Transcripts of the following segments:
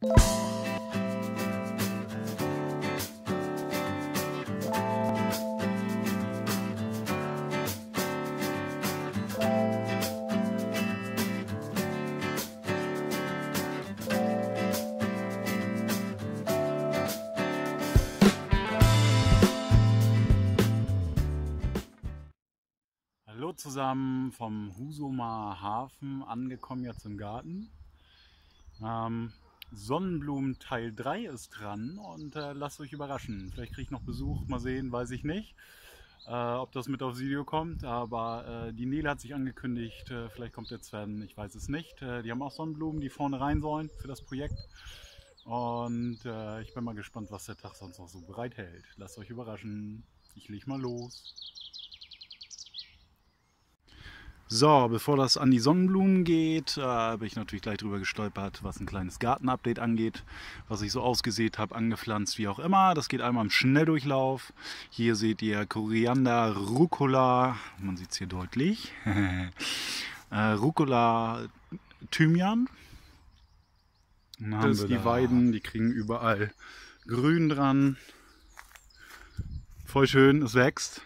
Hallo zusammen vom Husumer Hafen angekommen jetzt im Garten. Ähm, Sonnenblumen Teil 3 ist dran und äh, lasst euch überraschen. Vielleicht kriege ich noch Besuch, mal sehen, weiß ich nicht, äh, ob das mit aufs Video kommt. Aber äh, die Nele hat sich angekündigt, äh, vielleicht kommt der Sven, ich weiß es nicht. Äh, die haben auch Sonnenblumen, die vorne rein sollen für das Projekt. Und äh, ich bin mal gespannt, was der Tag sonst noch so bereithält. Lasst euch überraschen. Ich leg mal los. So, bevor das an die Sonnenblumen geht, äh, bin ich natürlich gleich drüber gestolpert, was ein kleines Gartenupdate angeht, was ich so ausgesät habe, angepflanzt, wie auch immer. Das geht einmal im Schnelldurchlauf. Hier seht ihr Koriander, Rucola, man sieht es hier deutlich. äh, Rucola, Thymian. Dann haben Das wir die da. Weiden, die kriegen überall Grün dran. Voll schön, es wächst.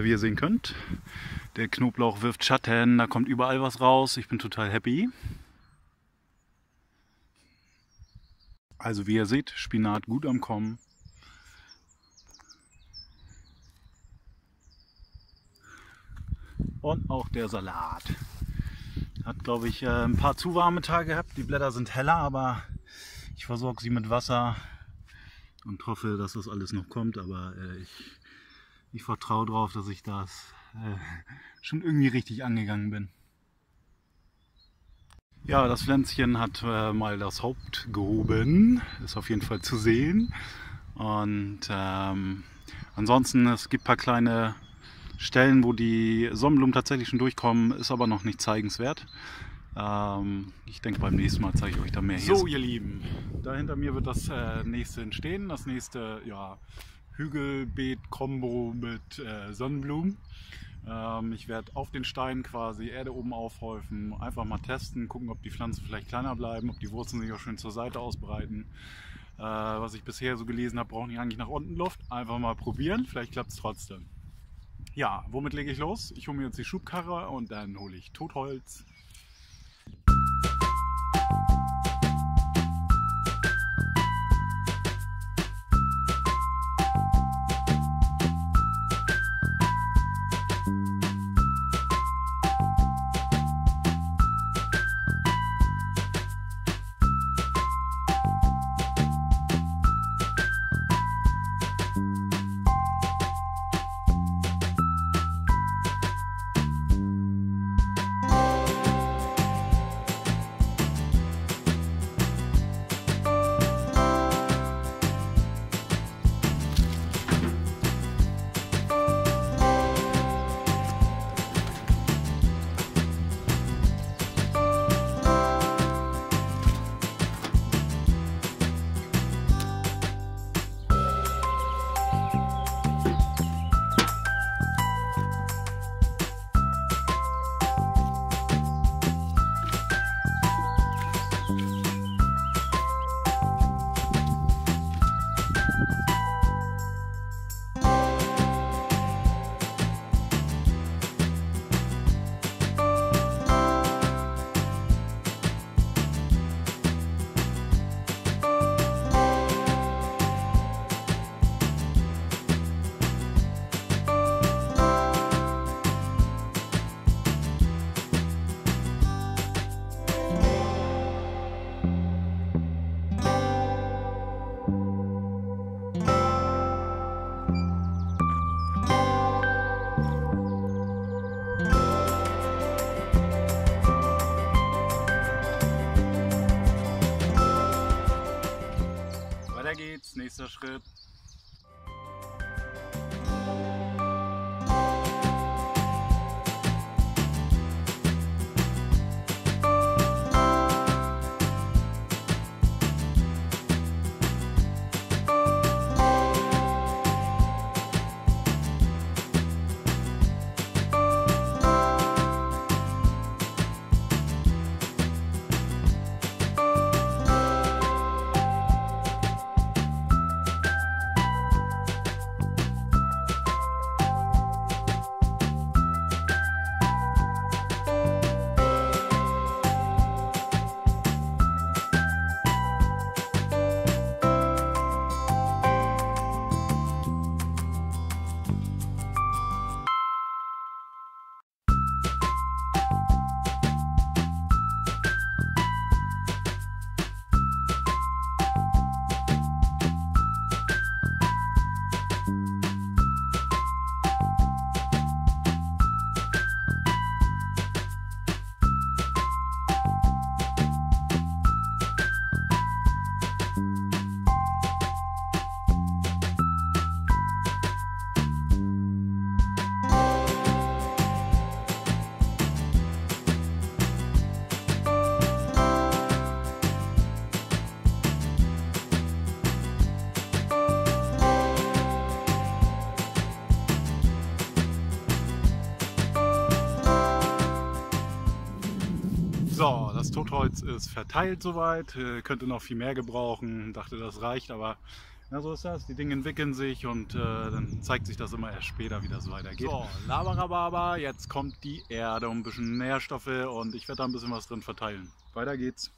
Wie ihr sehen könnt, der Knoblauch wirft Schatten, da kommt überall was raus. Ich bin total happy. Also wie ihr seht, Spinat gut am Kommen. Und auch der Salat. Hat, glaube ich, äh, ein paar zu warme Tage gehabt. Die Blätter sind heller, aber ich versorge sie mit Wasser und hoffe, dass das alles noch kommt. Aber äh, ich, ich vertraue darauf, dass ich das äh, schon irgendwie richtig angegangen bin. Ja, das Pflänzchen hat äh, mal das Haupt gehoben. Ist auf jeden Fall zu sehen. Und ähm, ansonsten, es gibt ein paar kleine Stellen, wo die Sonnenblumen tatsächlich schon durchkommen, ist aber noch nicht zeigenswert. Ähm, ich denke, beim nächsten Mal zeige ich euch da mehr. So, ihr Lieben, da hinter mir wird das äh, nächste entstehen. Das nächste ja, Hügelbeet-Kombo mit äh, Sonnenblumen. Ähm, ich werde auf den Steinen quasi Erde oben aufhäufen, einfach mal testen, gucken, ob die Pflanzen vielleicht kleiner bleiben, ob die Wurzeln sich auch schön zur Seite ausbreiten. Äh, was ich bisher so gelesen habe, brauchen die eigentlich nach unten Luft. Einfach mal probieren, vielleicht klappt es trotzdem. Ja, womit lege ich los? Ich hole mir jetzt die Schubkarre und dann hole ich Totholz. Nächster Schritt. Das Totholz ist verteilt soweit. Äh, könnte noch viel mehr gebrauchen. Dachte, das reicht, aber ja, so ist das. Die Dinge entwickeln sich und äh, dann zeigt sich das immer erst später, wie das weitergeht. So, Labarababa, jetzt kommt die Erde und ein bisschen Nährstoffe und ich werde da ein bisschen was drin verteilen. Weiter geht's.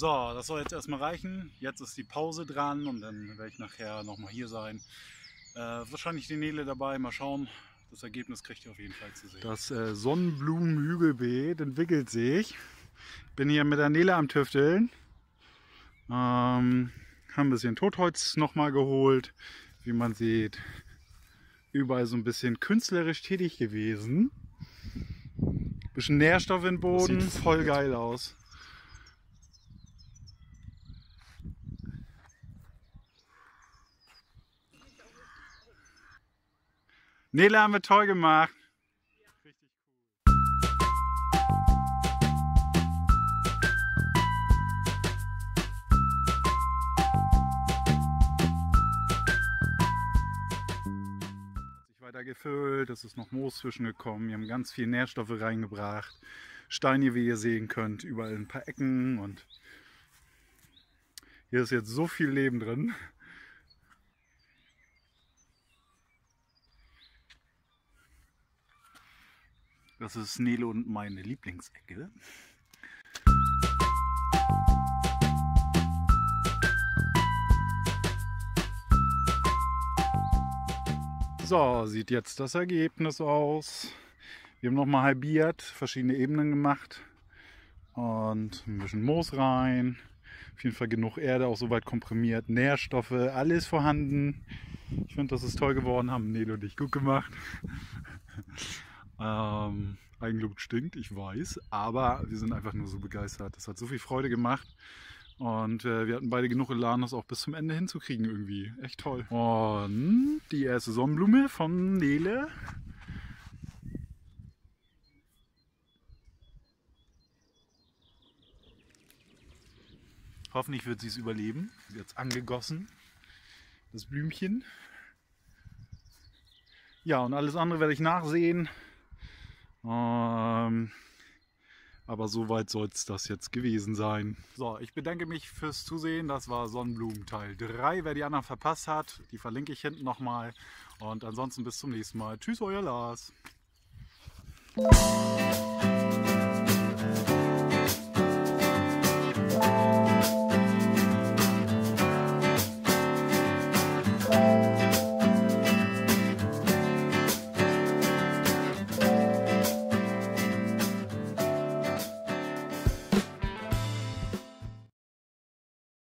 So, das soll jetzt erstmal reichen. Jetzt ist die Pause dran und dann werde ich nachher nochmal hier sein. Äh, wahrscheinlich die Nele dabei, mal schauen. Das Ergebnis kriegt ihr auf jeden Fall zu sehen. Das äh, Sonnenblumenhügelbeet entwickelt sich. Bin hier mit der Nele am Tüfteln. Ähm, haben ein bisschen Totholz nochmal geholt. Wie man sieht, überall so ein bisschen künstlerisch tätig gewesen. Bisschen Nährstoff im Boden, voll geil aus. Nele haben wir toll gemacht. Weiter gefüllt, es ist noch Moos zwischengekommen. Wir haben ganz viel Nährstoffe reingebracht. Steine, wie ihr sehen könnt, überall ein paar Ecken und hier ist jetzt so viel Leben drin. Das ist Nele und meine Lieblingsecke. So sieht jetzt das Ergebnis aus. Wir haben nochmal halbiert, verschiedene Ebenen gemacht und ein bisschen Moos rein. Auf jeden Fall genug Erde, auch soweit komprimiert, Nährstoffe, alles vorhanden. Ich finde, das ist toll geworden, haben Nele und ich gut gemacht. Ähm, Eigenlob stinkt, ich weiß, aber wir sind einfach nur so begeistert. Das hat so viel Freude gemacht. Und äh, wir hatten beide genug Elan, das auch bis zum Ende hinzukriegen irgendwie. Echt toll. Und die erste Sonnenblume von Nele. Hoffentlich wird sie es überleben. Jetzt angegossen. Das Blümchen. Ja, und alles andere werde ich nachsehen Ähm, aber soweit soll es das jetzt gewesen sein. So, ich bedanke mich fürs Zusehen. Das war Sonnenblumen Teil 3. Wer die anderen verpasst hat, die verlinke ich hinten nochmal. Und ansonsten bis zum nächsten Mal. Tschüss, euer Lars.